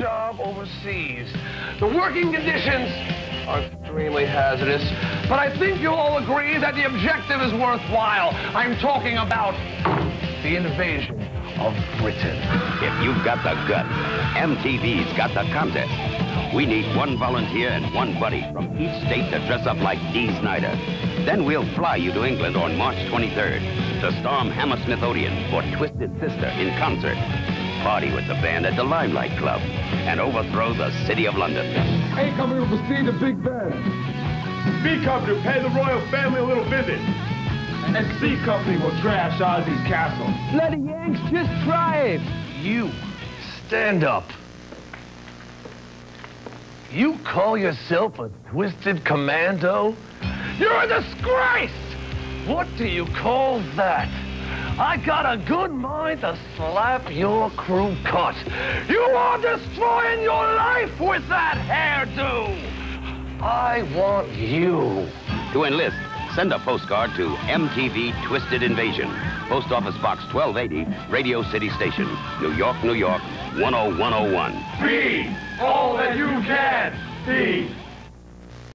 job overseas. The working conditions are extremely hazardous, but I think you'll all agree that the objective is worthwhile. I'm talking about the invasion of Britain. If you've got the guts, MTV's got the contest. We need one volunteer and one buddy from each state to dress up like Dee Snider. Then we'll fly you to England on March 23rd to storm Hammersmith Odeon for Twisted Sister in concert. Party with the band at the Limelight Club and overthrow the City of London. A company will proceed to Big Ben. B company will pay the royal family a little visit. And C company will trash Ozzy's castle. Bloody Yanks, just try it. You, stand up. You call yourself a twisted commando? You're a disgrace! What do you call that? I got a good mind to slap your crew cut. You are destroying your life with that hairdo! I want you. To enlist, send a postcard to MTV Twisted Invasion. Post Office Box 1280, Radio City Station, New York, New York, 10101. Be all that you can be.